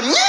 Yeah!